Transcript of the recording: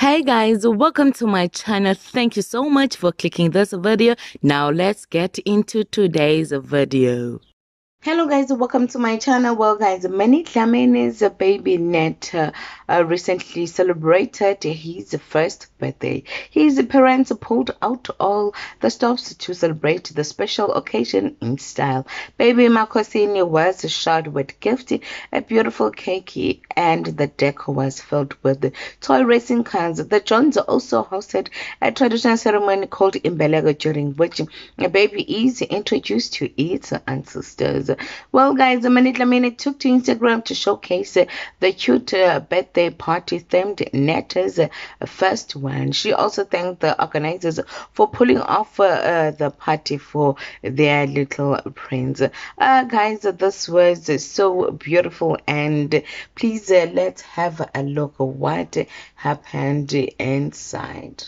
Hey guys, welcome to my channel. Thank you so much for clicking this video. Now let's get into today's video. Hello guys, welcome to my channel. Well guys, Minnie Dlamini's baby Nat uh, recently celebrated his first birthday. His parents pulled out all the stops to celebrate the special occasion in style. Baby Makosini was shot with gifts, a beautiful cake, and the decor was filled with toy racing cars. The Jones also hosted a traditional ceremony called Imbeleko during which a baby is introduced to its ancestors. Well, guys, Minnie Dlamini took to Instagram to showcase the cute uh, birthday party themed Netha's uh, first one. She also thanked the organizers for pulling off uh, the party for their little prince. Guys, this was so beautiful, and please let's have a look what happened inside.